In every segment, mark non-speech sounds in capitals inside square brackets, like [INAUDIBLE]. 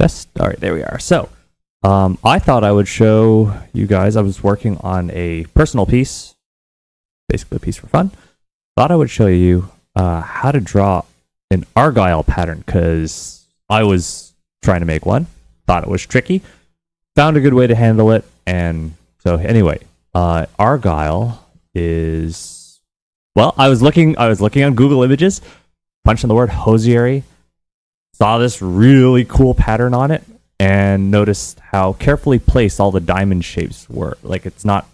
Test. All right, there we are. So, um, I thought I would show you guys. I was working on a personal piece, basically a piece for fun. Thought I would show you uh, how to draw an argyle pattern because I was trying to make one. Thought it was tricky. Found a good way to handle it, and so anyway, uh, argyle is well. I was looking. I was looking on Google Images, punched in the word hosiery, saw this really cool pattern on it, and noticed how carefully placed all the diamond shapes were. Like it's not.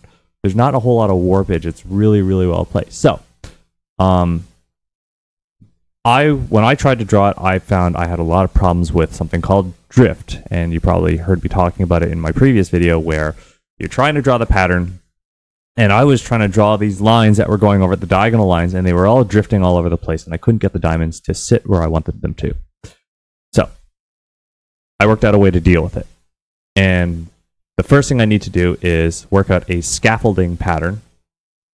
There's not a whole lot of warpage. It's really, really well placed. So, um, I when I tried to draw it, I found I had a lot of problems with something called drift, and you probably heard me talking about it in my previous video where you're trying to draw the pattern, and I was trying to draw these lines that were going over the diagonal lines, and they were all drifting all over the place, and I couldn't get the diamonds to sit where I wanted them to. I worked out a way to deal with it, and the first thing I need to do is work out a scaffolding pattern.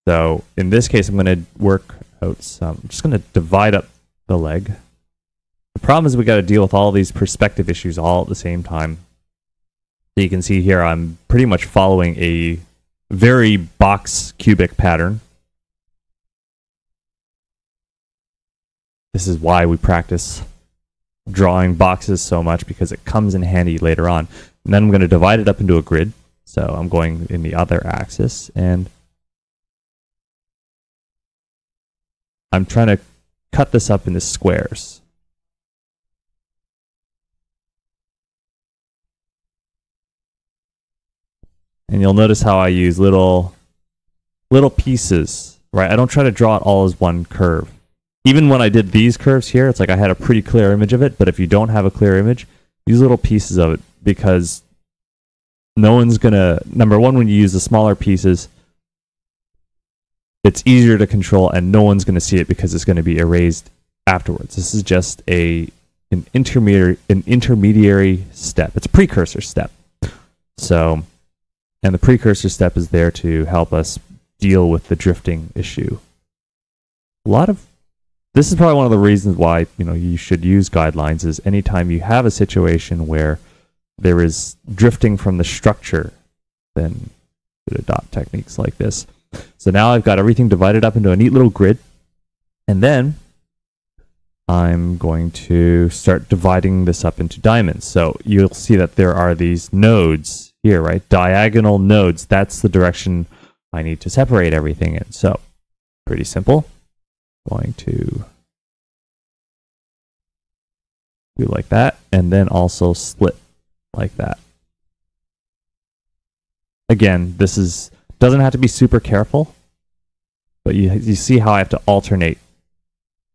So in this case, I'm going to work out some. I'm just going to divide up the leg. The problem is we got to deal with all these perspective issues all at the same time. So you can see here I'm pretty much following a very box cubic pattern. This is why we practice drawing boxes so much because it comes in handy later on. And then I'm going to divide it up into a grid. So I'm going in the other axis and I'm trying to cut this up into squares. And you'll notice how I use little little pieces, right? I don't try to draw it all as one curve. Even when I did these curves here, it's like I had a pretty clear image of it, but if you don't have a clear image, use little pieces of it because no one's gonna number one when you use the smaller pieces it's easier to control and no one's going to see it because it's going to be erased afterwards. This is just a an intermediary an intermediary step. It's a precursor step. So and the precursor step is there to help us deal with the drifting issue. A lot of this is probably one of the reasons why you know you should use guidelines is anytime you have a situation where there is drifting from the structure, then adopt techniques like this. So now I've got everything divided up into a neat little grid. And then I'm going to start dividing this up into diamonds. So you'll see that there are these nodes here, right? Diagonal nodes. That's the direction I need to separate everything in. So pretty simple. Going to do like that and then also split like that. Again, this is doesn't have to be super careful, but you you see how I have to alternate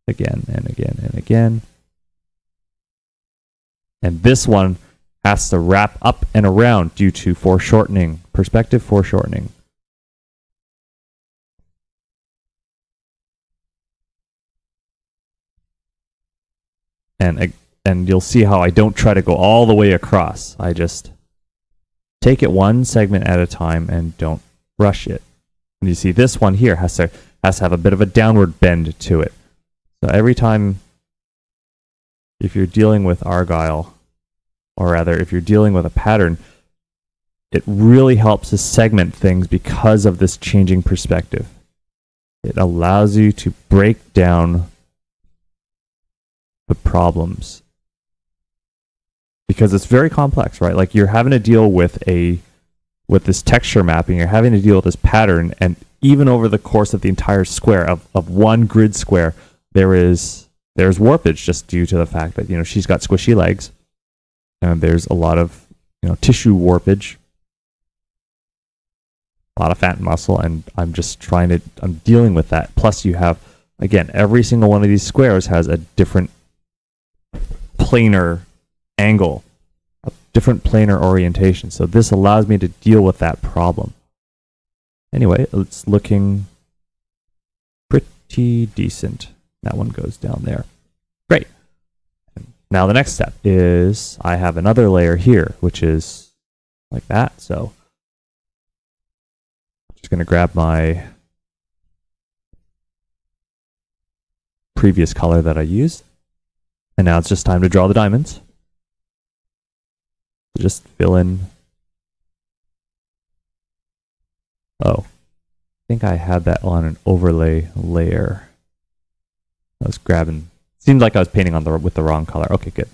again and again and again. And this one has to wrap up and around due to foreshortening, perspective foreshortening. And and you'll see how I don't try to go all the way across. I just take it one segment at a time and don't rush it. And you see this one here has to has to have a bit of a downward bend to it. So every time if you're dealing with argyle, or rather if you're dealing with a pattern, it really helps to segment things because of this changing perspective. It allows you to break down the problems. Because it's very complex, right? Like you're having to deal with a with this texture mapping, you're having to deal with this pattern, and even over the course of the entire square of, of one grid square, there is there's warpage just due to the fact that you know she's got squishy legs, and there's a lot of you know tissue warpage, a lot of fat and muscle, and I'm just trying to I'm dealing with that. Plus, you have again every single one of these squares has a different planar angle, a different planar orientation. So this allows me to deal with that problem. Anyway, it's looking pretty decent. That one goes down there. Great. Now the next step is I have another layer here, which is like that. So I'm just going to grab my previous color that I used. And now it's just time to draw the diamonds. Just fill in. Oh, I think I had that on an overlay layer. I was grabbing. Seemed like I was painting on the with the wrong color. Okay, good.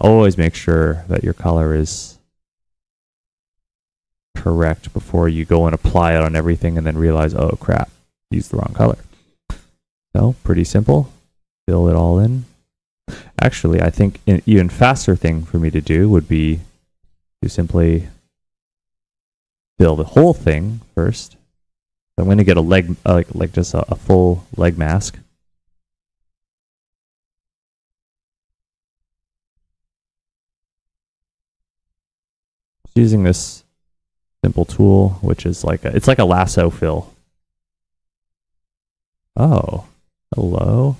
Always make sure that your color is correct before you go and apply it on everything and then realize, oh crap, used the wrong color. So pretty simple. Fill it all in. Actually, I think an even faster thing for me to do would be to simply fill the whole thing first. So I'm going to get a leg, uh, like, like just a, a full leg mask. using this simple tool, which is like a, it's like a lasso fill. Oh, hello.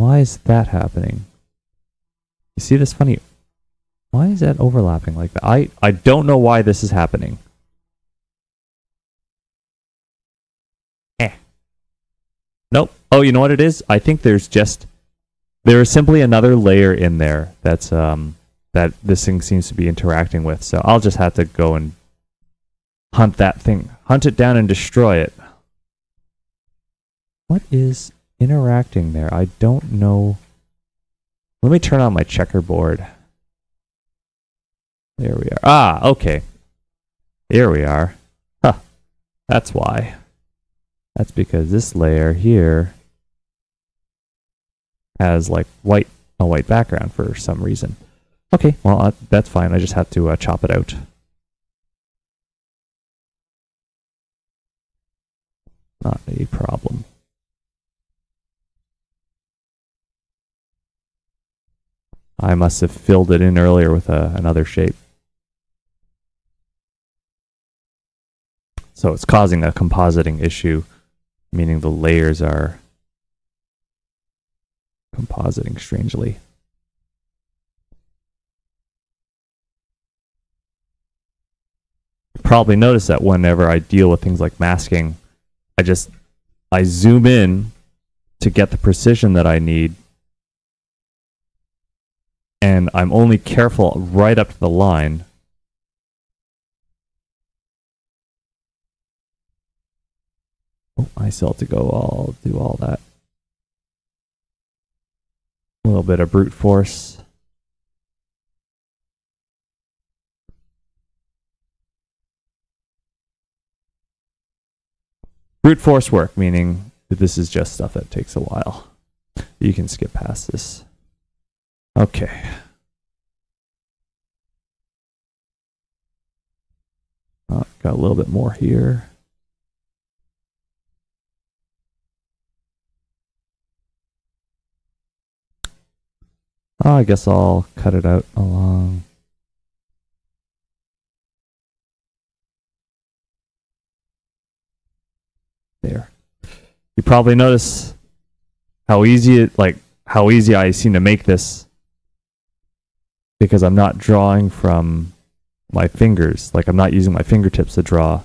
Why is that happening? You see this funny? Why is that overlapping like that? I, I don't know why this is happening. Eh. Nope. Oh, you know what it is? I think there's just there is simply another layer in there that's um that this thing seems to be interacting with. So I'll just have to go and hunt that thing, hunt it down and destroy it. What is interacting there? I don't know. Let me turn on my checkerboard. There we are. Ah, okay. Here we are. Huh. That's why. That's because this layer here has like white a white background for some reason. Okay, well uh, that's fine. I just have to uh, chop it out. Not a problem. I must have filled it in earlier with a, uh, another shape. So it's causing a compositing issue, meaning the layers are compositing strangely. Probably notice that whenever I deal with things like masking, I just I zoom in to get the precision that I need and I'm only careful right up to the line. Oh, I still have to go all do all that. A little bit of brute force. Brute force work, meaning that this is just stuff that takes a while. You can skip past this. Okay. Oh, got a little bit more here. Oh, I guess I'll cut it out along. There. You probably notice how easy it like how easy I seem to make this because I'm not drawing from my fingers. Like I'm not using my fingertips to draw.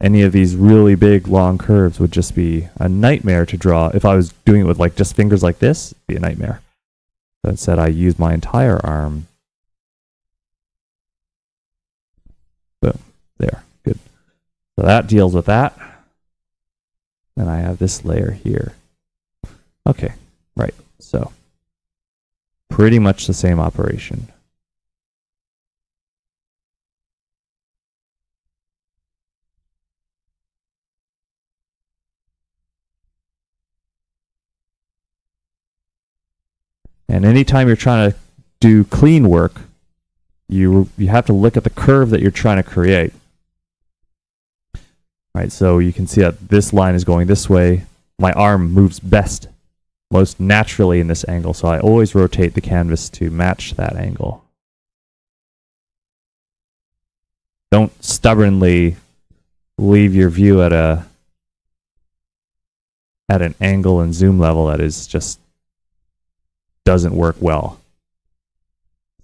Any of these really big long curves would just be a nightmare to draw. If I was doing it with like just fingers like this, it'd be a nightmare. That said, I use my entire arm. Boom. There. Good. So that deals with that. And I have this layer here. Okay. Right. So pretty much the same operation. And anytime you're trying to do clean work, you you have to look at the curve that you're trying to create. Right, so you can see that this line is going this way. My arm moves best most naturally in this angle. So I always rotate the canvas to match that angle. Don't stubbornly leave your view at a at an angle and zoom level that is just doesn't work well.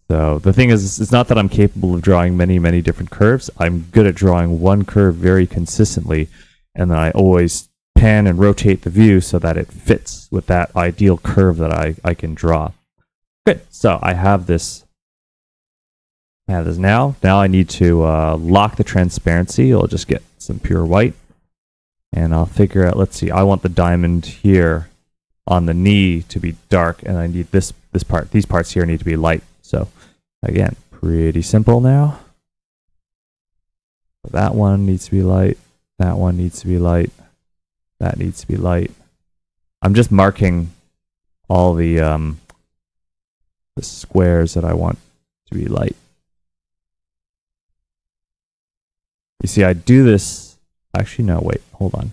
So the thing is, it's not that I'm capable of drawing many, many different curves. I'm good at drawing one curve very consistently, and then I always pan and rotate the view so that it fits with that ideal curve that I, I can draw. Good. So I have this I have this now. Now I need to uh, lock the transparency. I'll just get some pure white. And I'll figure out, let's see, I want the diamond here on the knee to be dark. And I need this, this part, these parts here need to be light. So again, pretty simple now. That one needs to be light. That one needs to be light. That needs to be light. I'm just marking all the um, the squares that I want to be light. You see, I do this. Actually, no, wait, hold on.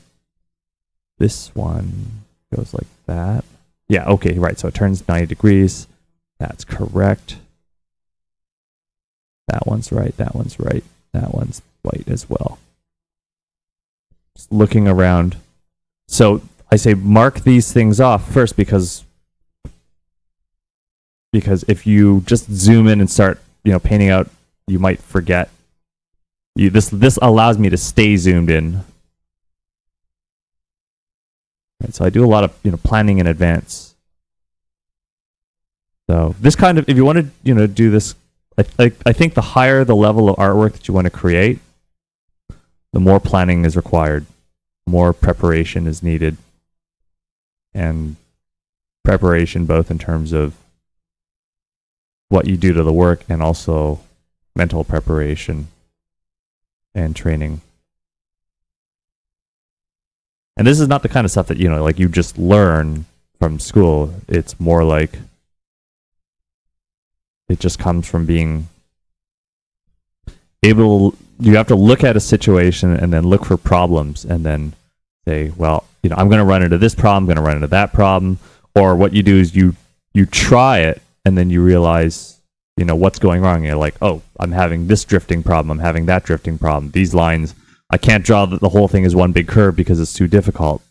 This one goes like that. Yeah, okay, right. So it turns 90 degrees. That's correct. That one's right. That one's right. That one's white as well. Just looking around. So I say mark these things off first because because if you just zoom in and start, you know, painting out, you might forget. You, this this allows me to stay zoomed in. Right, so I do a lot of you know planning in advance. So this kind of, if you want to, you know, do this, I, I, I think the higher the level of artwork that you want to create, the more planning is required, more preparation is needed, and preparation both in terms of what you do to the work and also mental preparation and training. And this is not the kind of stuff that, you know, like you just learn from school. It's more like it just comes from being able you have to look at a situation and then look for problems and then say, well, you know, I'm going to run into this problem, I'm going to run into that problem, or what you do is you you try it and then you realize you know what's going wrong you're like oh i'm having this drifting problem i'm having that drifting problem these lines i can't draw the, the whole thing as one big curve because it's too difficult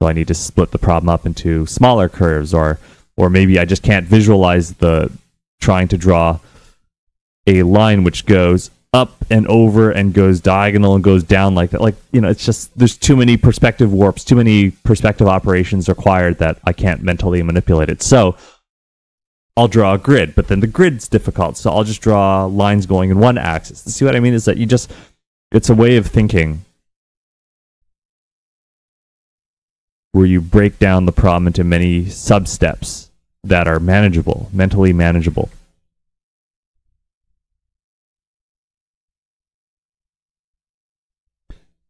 so i need to split the problem up into smaller curves or or maybe i just can't visualize the trying to draw a line which goes up and over and goes diagonal and goes down like that like you know it's just there's too many perspective warps too many perspective operations required that i can't mentally manipulate it so I'll draw a grid, but then the grid's difficult, so I'll just draw lines going in one axis. See what I mean? Is that you just, it's a way of thinking where you break down the problem into many sub steps that are manageable, mentally manageable.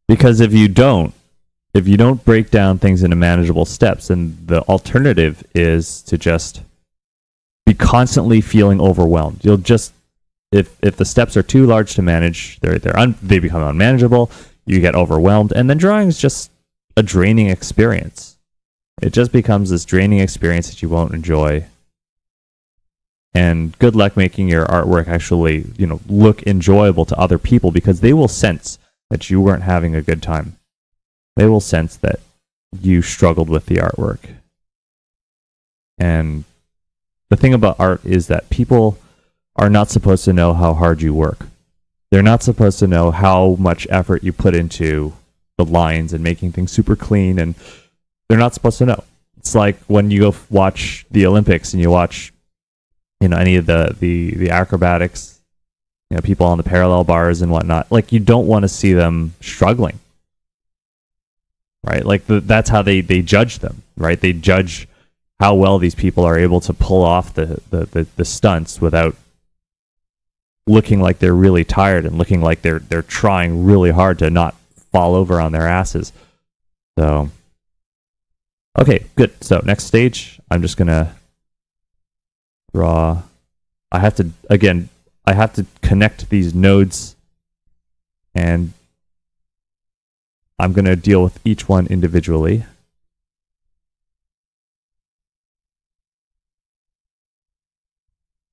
Because if you don't, if you don't break down things into manageable steps, then the alternative is to just be constantly feeling overwhelmed. You'll just if if the steps are too large to manage, they're they're un, they become unmanageable. You get overwhelmed, and then drawing is just a draining experience. It just becomes this draining experience that you won't enjoy. And good luck making your artwork actually, you know, look enjoyable to other people because they will sense that you weren't having a good time. They will sense that you struggled with the artwork. And the thing about art is that people are not supposed to know how hard you work. They're not supposed to know how much effort you put into the lines and making things super clean and they're not supposed to know. It's like when you go watch the Olympics and you watch you know any of the the the acrobatics, you know people on the parallel bars and whatnot. Like you don't want to see them struggling, right? Like the, that's how they they judge them, right? They judge how well these people are able to pull off the, the, the, the, stunts without looking like they're really tired and looking like they're they're trying really hard to not fall over on their asses. So okay, good. So next stage, I'm just gonna draw. I have to again. I have to connect these nodes, and I'm gonna deal with each one individually.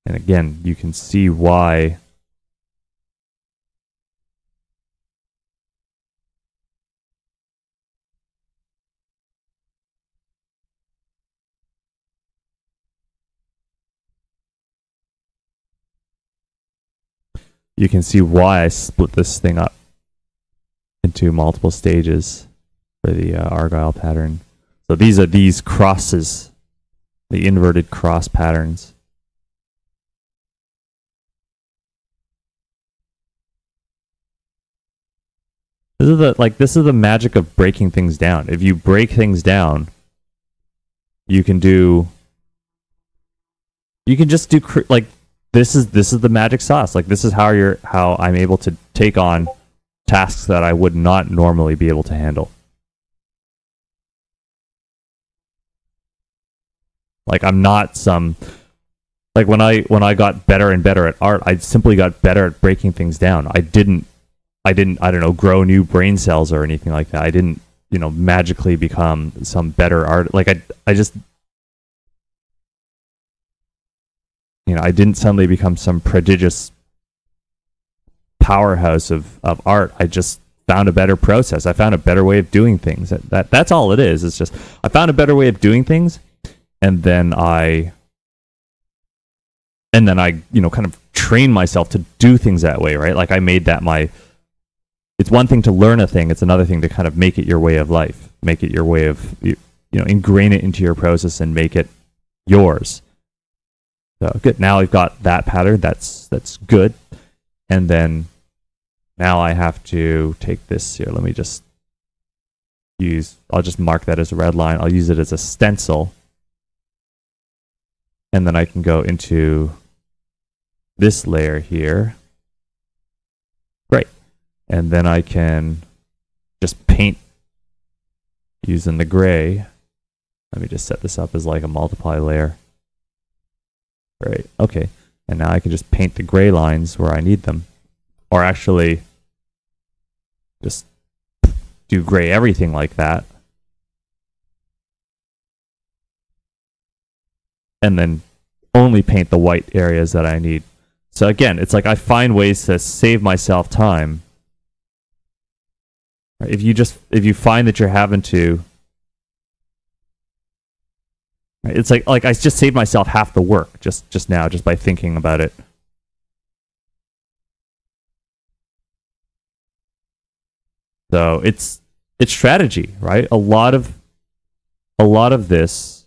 And again, you can see why you can see why I split this thing up into multiple stages for the uh, Argyle pattern. So these are these crosses, the inverted cross patterns. This is the like this is the magic of breaking things down. If you break things down, you can do you can just do like this is this is the magic sauce. Like this is how you're how I'm able to take on tasks that I would not normally be able to handle. Like I'm not some like when I when I got better and better at art, I simply got better at breaking things down. I didn't I didn't I don't know grow new brain cells or anything like that. I didn't you know magically become some better art. Like I I just you know I didn't suddenly become some prodigious powerhouse of of art. I just found a better process. I found a better way of doing things. That, that that's all it is. It's just I found a better way of doing things, and then I and then I you know kind of train myself to do things that way. Right? Like I made that my it's one thing to learn a thing; it's another thing to kind of make it your way of life, make it your way of you, you know, ingrain it into your process and make it yours. So good. Now we've got that pattern. That's that's good. And then now I have to take this here. Let me just use. I'll just mark that as a red line. I'll use it as a stencil, and then I can go into this layer here Great. and then I can just paint using the gray. Let me just set this up as like a multiply layer. Right, okay. And now I can just paint the gray lines where I need them. Or actually, just do gray everything like that. And then only paint the white areas that I need. So again, it's like I find ways to save myself time if you just if you find that you're having to it's like like I just saved myself half the work just just now just by thinking about it. So it's it's strategy, right? A lot of a lot of this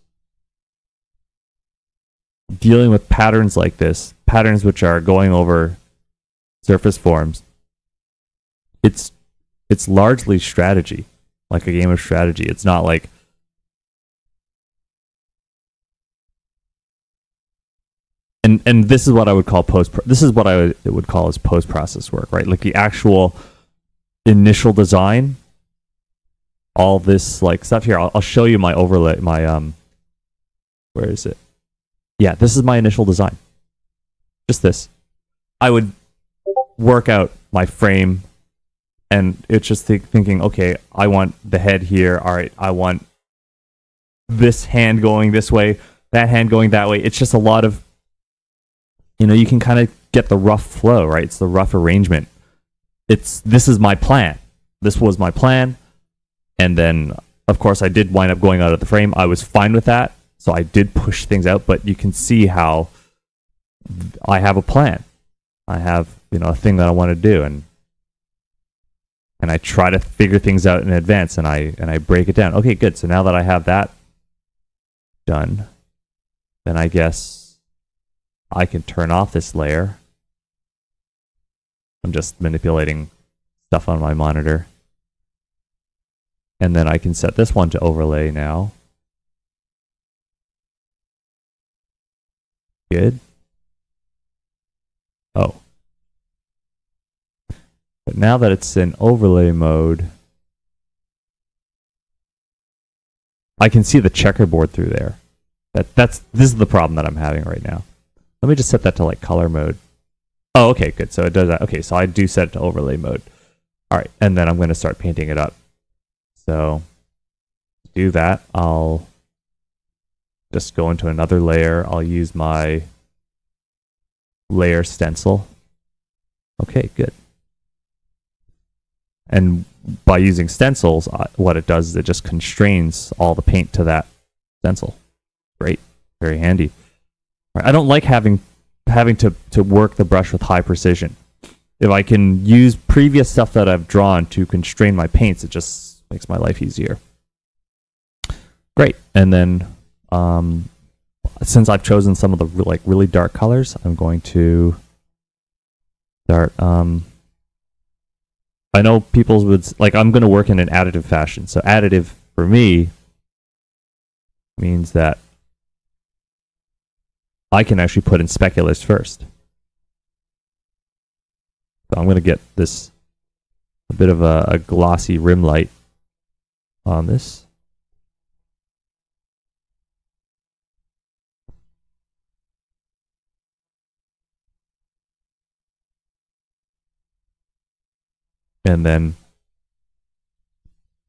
dealing with patterns like this, patterns which are going over surface forms. It's it's largely strategy, like a game of strategy. It's not like and and this is what I would call post. This is what I would, would call as post process work, right? Like the actual initial design. All this like stuff here. I'll, I'll show you my overlay. My um, where is it? Yeah, this is my initial design. Just this. I would work out my frame, and it's just th- thinking, okay, I want the head here. All right, I want this hand going this way, that hand going that way. It's just a lot of, you know, you can kind of get the rough flow, right? It's the rough arrangement. It's this is my plan. This was my plan, and then of course I did wind up going out of the frame. I was fine with that, so I did push things out. But you can see how I have a plan. I have you know a thing that I want to do, and and I try to figure things out in advance and I and I break it down. Okay, good. So now that I have that done, then I guess I can turn off this layer. I'm just manipulating stuff on my monitor. And then I can set this one to overlay now. Good. Oh, but now that it's in overlay mode, I can see the checkerboard through there. That that's this is the problem that I'm having right now. Let me just set that to like color mode. Oh, okay, good. So it does that. Okay, so I do set it to overlay mode. All right, and then I'm going to start painting it up. So to do that, I'll just go into another layer. I'll use my layer stencil. Okay, good. And by using stencils, uh, what it does is it just constrains all the paint to that stencil. Great, very handy. I don't like having having to, to work the brush with high precision. If I can use previous stuff that I've drawn to constrain my paints, it just makes my life easier. Great, and then um, since I've chosen some of the like really dark colors, I'm going to start um, I know people would like I'm going to work in an additive fashion. So additive for me means that I can actually put in speculators first. So I'm going to get this a bit of a, a glossy rim light on this. And then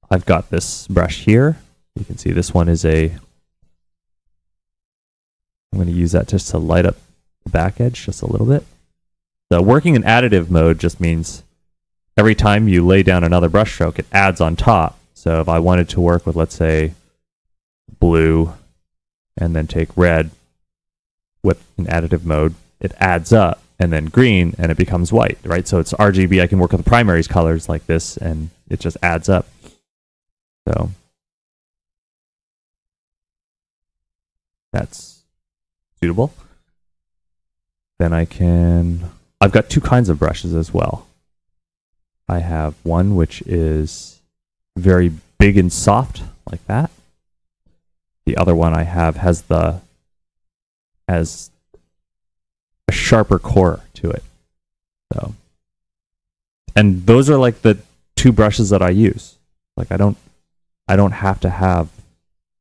I've got this brush here. You can see this one is a. I'm going to use that just to light up the back edge just a little bit. So working in additive mode just means every time you lay down another brush stroke, it adds on top. So if I wanted to work with, let's say, blue and then take red with an additive mode, it adds up and then green and it becomes white, right? So it's RGB. I can work with the primaries colors like this and it just adds up. So that's suitable. Then I can, I've got two kinds of brushes as well. I have one which is very big and soft like that. The other one I have has the has a sharper core to it. So and those are like the two brushes that I use. Like I don't I don't have to have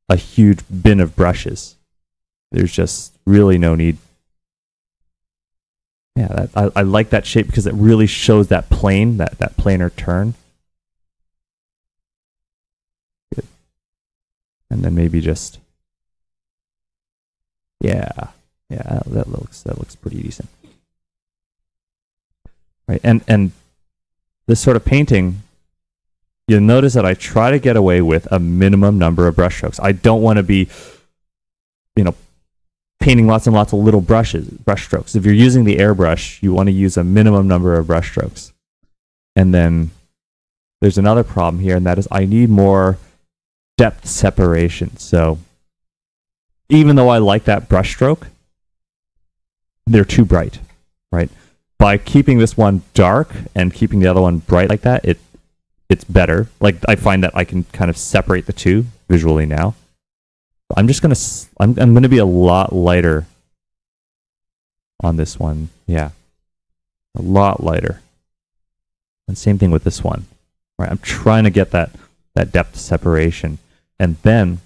a huge bin of brushes. There's just really no need. Yeah, that, I, I like that shape because it really shows that plane, that, that planar turn. Good. And then maybe just yeah. Yeah, that looks that looks pretty decent. Right. And and this sort of painting you'll notice that I try to get away with a minimum number of brushstrokes. I don't want to be painting lots and lots of little brushes, brush strokes. If you're using the airbrush, you want to use a minimum number of brush strokes. And then there's another problem here, and that is I need more depth separation. So even though I like that brush stroke, they're too bright, right? By keeping this one dark and keeping the other one bright like that, it it's better. Like I find that I can kind of separate the two visually now. I'm just gonna I'm I'm gonna be a lot lighter on this one. Yeah, a lot lighter. And same thing with this one. Right, I'm trying to get that that depth separation, and then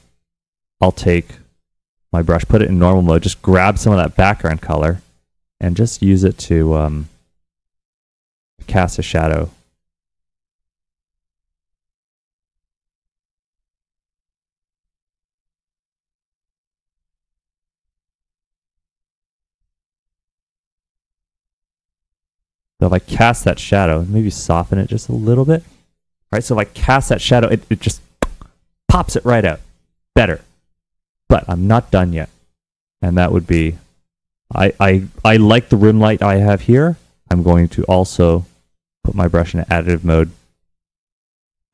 I'll take my brush, put it in normal mode, just grab some of that background color, and just use it to um, cast a shadow. So if I cast that shadow, maybe soften it just a little bit. Right? So if I cast that shadow, it, it just pops it right out. Better. But I'm not done yet. And that would be I, I I like the rim light I have here. I'm going to also put my brush in additive mode.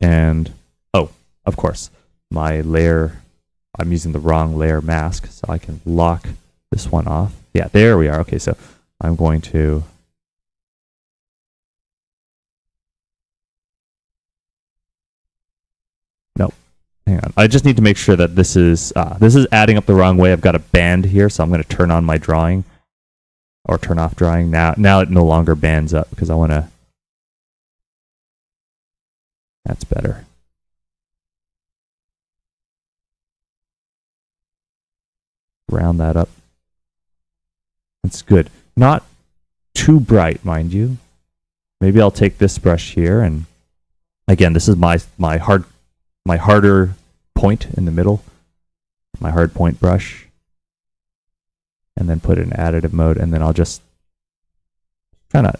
And oh, of course, my layer I'm using the wrong layer mask, so I can lock this one off. Yeah, there we are. Okay, so I'm going to Hang on. I just need to make sure that this is uh, this is adding up the wrong way. I've got a band here, so I'm going to turn on my drawing or turn off drawing. Now now it no longer bands up because I want to That's better. Round that up. That's good. Not too bright, mind you. Maybe I'll take this brush here and again, this is my my hard my harder point in the middle, my hard point brush, and then put it in additive mode, and then I'll just try to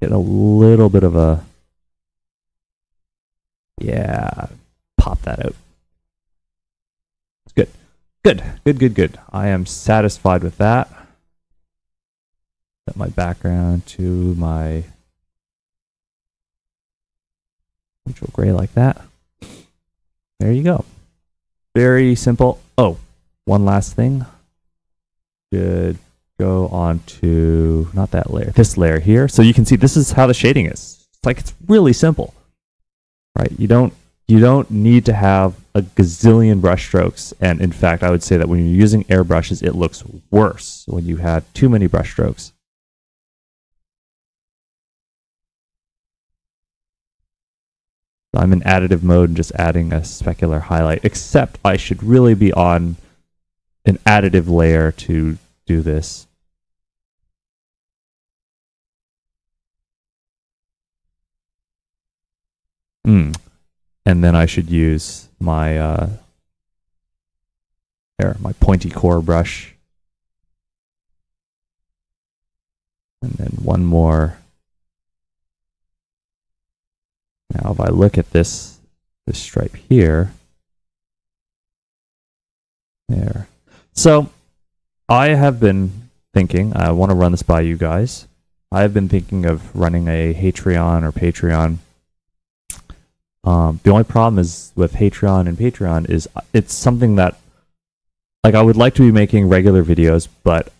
get a little bit of a yeah, pop that out. It's good. Good, good, good, good. I am satisfied with that. Set my background to my neutral gray like that. There you go. Very simple. Oh, one last thing. Should go on to not that layer, this layer here. So you can see this is how the shading is. It's like it's really simple, right? You don't you don't need to have a gazillion brush strokes. And in fact, I would say that when you're using airbrushes, it looks worse when you have too many brush strokes. I'm in additive mode and just adding a specular highlight, except I should really be on an additive layer to do this. Hmm. And then I should use my uh, there, my pointy core brush. And then one more Now, if I look at this, this stripe here, there. So, I have been thinking, I want to run this by you guys. I have been thinking of running a Patreon or Patreon. Um, the only problem is with Patreon and Patreon is it's something that, like, I would like to be making regular videos, but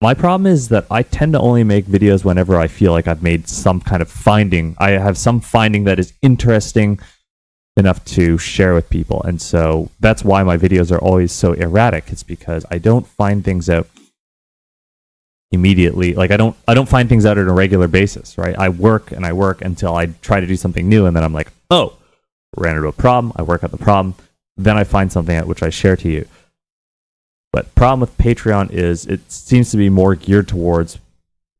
my problem is that I tend to only make videos whenever I feel like I've made some kind of finding. I have some finding that is interesting enough to share with people. And so that's why my videos are always so erratic. It's because I don't find things out immediately. Like I don't I don't find things out on a regular basis, right? I work and I work until I try to do something new and then I'm like, "Oh, ran into a problem. I work out the problem. Then I find something out which I share to you." But problem with Patreon is it seems to be more geared towards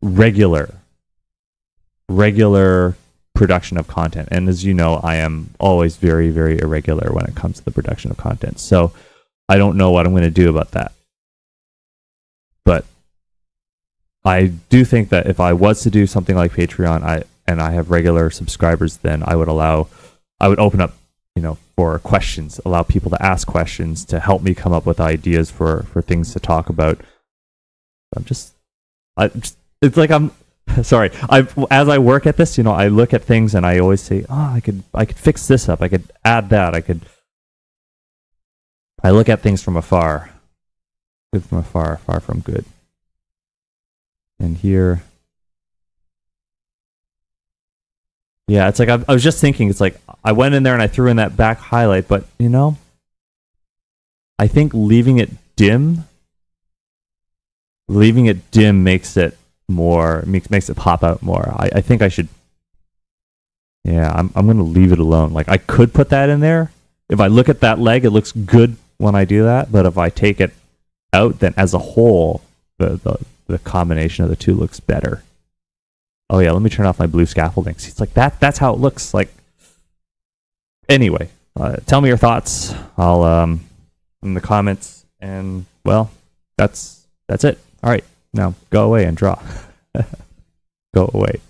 regular, regular production of content. And as you know, I am always very, very irregular when it comes to the production of content. So I don't know what I'm going to do about that. But I do think that if I was to do something like Patreon, I and I have regular subscribers, then I would allow, I would open up you know, for questions, allow people to ask questions to help me come up with ideas for for things to talk about. I'm just, I just, it's like I'm [LAUGHS] sorry. I as I work at this, you know, I look at things and I always say, oh, I could I could fix this up. I could add that. I could. I look at things from afar, good from afar, far from good. And here, Yeah, it's like I, I, was just thinking. It's like I went in there and I threw in that back highlight, but you know, I think leaving it dim, leaving it dim makes it more makes makes it pop out more. I, I think I should. Yeah, I'm I'm gonna leave it alone. Like I could put that in there. If I look at that leg, it looks good when I do that. But if I take it out, then as a whole, the the, the combination of the two looks better oh yeah, let me turn off my blue scaffolding. It's like that. That's how it looks like. Anyway, uh, tell me your thoughts. I'll um in the comments, and well, that's that's it. All right, now go away and draw. [LAUGHS] go away.